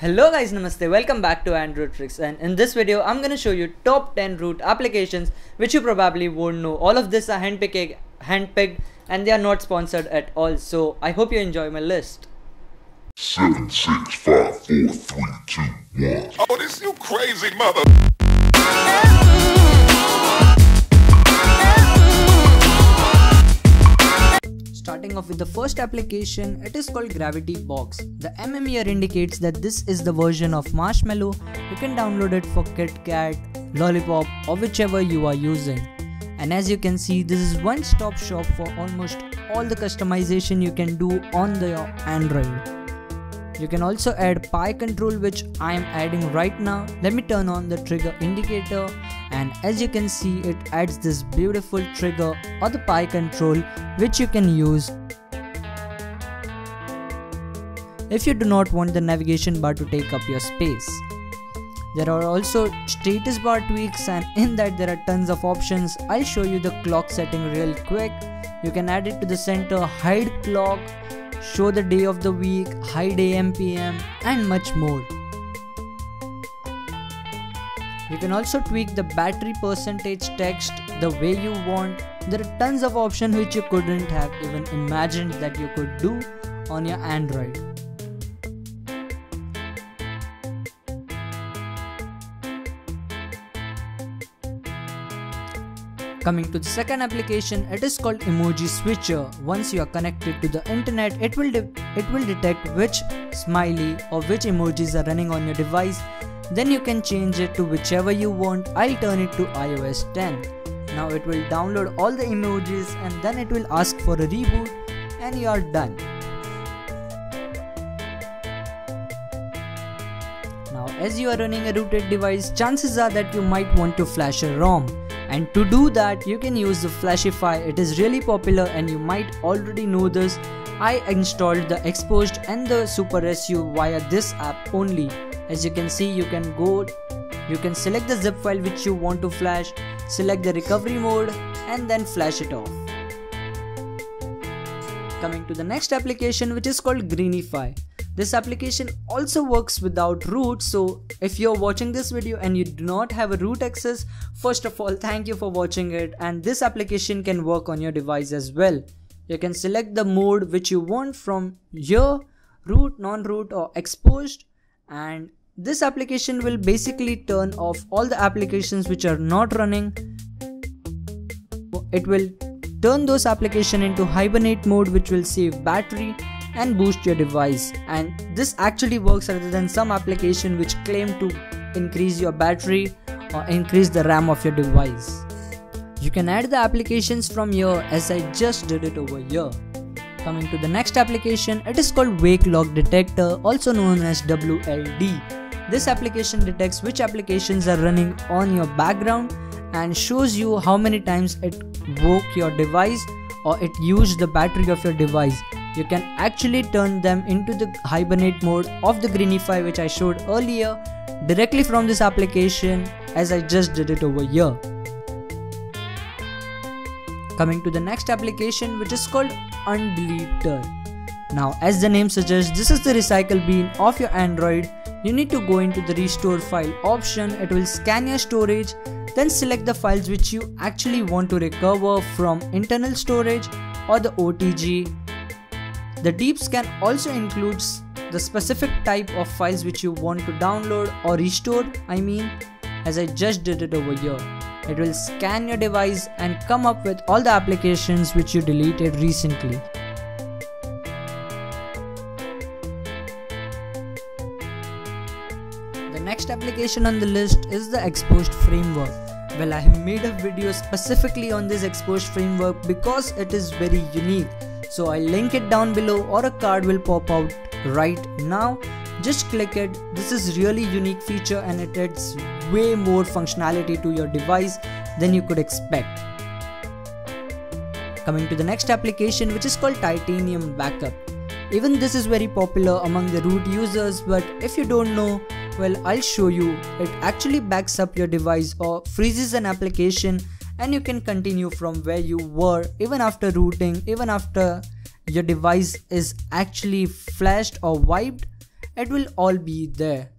Hello guys, namaste. Welcome back to AndroTrix and in this video I'm gonna show you top 10 root applications which you probably won't know. All of this are handpicked, handpicked and they are not sponsored at all. So I hope you enjoy my list. Seven, six, five, four, three, two, one. Oh, this you crazy mother. Starting off with the first application, it is called GravityBox. The MM here indicates that this is the version of Marshmallow. You can download it for KitKat, Lollipop or whichever you are using. And as you can see, this is one stop shop for almost all the customization you can do on the Android. You can also add Pie control which I am adding right now. Let me turn on the trigger indicator and as you can see it adds this beautiful trigger or the Pie control which you can use if you do not want the navigation bar to take up your space. There are also status bar tweaks and in that there are tons of options. I'll show you the clock setting real quick. You can add it to the center, hide clock, show the day of the week, hide AM PM and much more. You can also tweak the battery percentage text the way you want. There are tons of options which you couldn't have even imagined that you could do on your Android. Coming to the second application, it is called Emoji Switcher. Once you are connected to the internet, it will it will detect which smiley or which emojis are running on your device. Then you can change it to whichever you want. I'll turn it to iOS 10. Now it will download all the emojis and then it will ask for a reboot and you are done. Now as you are running a rooted device, chances are that you might want to flash a ROM and to do that you can use the Flashify. It is really popular and you might already know this. I installed the Xposed and the SuperSU via this app only. As you can see you can go you can select the zip file which you want to flash select the recovery mode and then flash it off. Coming to the next application which is called Greenify this application also works without root so if you're watching this video and you do not have a root access, first of all thank you for watching it and this application can work on your device as well. You can select the mode which you want from here, root, non-root or Xposed and this application will basically turn off all the applications which are not running. It will turn those applications into hibernate mode which will save battery and boost your device and this actually works rather than some application which claim to increase your battery or increase the RAM of your device. You can add the applications from here as I just did it over here. Coming to the next application, it is called Wake Lock Detector also known as WLD. This application detects which applications are running on your background and shows you how many times it woke your device or it used the battery of your device you can actually turn them into the hibernate mode of the Greenify which I showed earlier directly from this application as I just did it over here. Coming to the next application which is called Undeleter. Now as the name suggests this is the recycle bin of your Android. You need to go into the restore file option. It will scan your storage then select the files which you actually want to recover from internal storage or the OTG the deep scan also includes the specific type of files which you want to download or restore I mean as I just did it over here. It will scan your device and come up with all the applications which you deleted recently. The next application on the list is the Xposed framework. Well, I have made a video specifically on this Xposed framework because it is very unique so I'll link it down below or a card will pop out right now. Just click it. This is really unique feature and it adds way more functionality to your device than you could expect. Coming to the next application which is called titanium backup. Even this is very popular among the root users but if you don't know well i'll show you. It actually backs up your device or freezes an application and you can continue from where you were even after rooting even after your device is actually flashed or wiped it will all be there.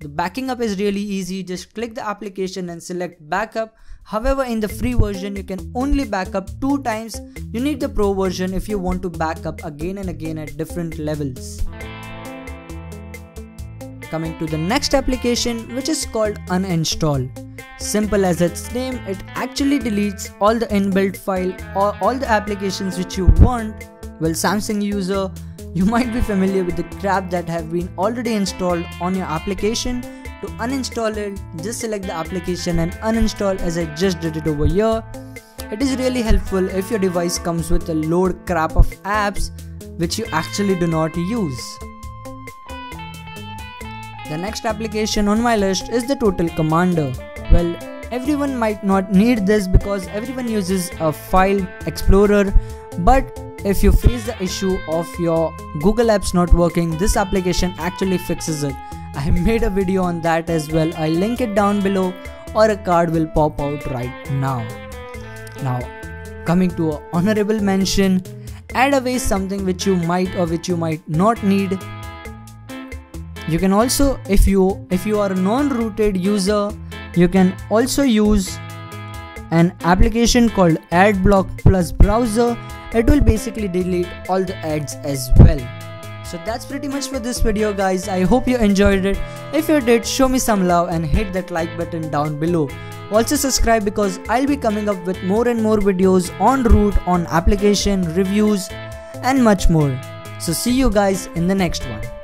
The backing up is really easy, just click the application and select backup. However, in the free version, you can only back up two times. You need the pro version if you want to back up again and again at different levels. Coming to the next application, which is called uninstall. Simple as its name, it actually deletes all the inbuilt file or all the applications which you want. Well, Samsung user, you might be familiar with the crap that have been already installed on your application. To uninstall it, just select the application and uninstall as I just did it over here. It is really helpful if your device comes with a load crap of apps which you actually do not use. The next application on my list is the Total Commander. Well, everyone might not need this because everyone uses a file explorer, but if you face the issue of your Google Apps not working, this application actually fixes it. I made a video on that as well. I'll link it down below or a card will pop out right now. Now, coming to a honorable mention, AdAway something which you might or which you might not need. You can also if you if you are a non-rooted user, you can also use an application called AdBlock Plus Browser. It will basically delete all the ads as well. So that's pretty much for this video guys. I hope you enjoyed it. If you did show me some love and hit that like button down below. Also subscribe because i'll be coming up with more and more videos on root on application reviews and much more. So see you guys in the next one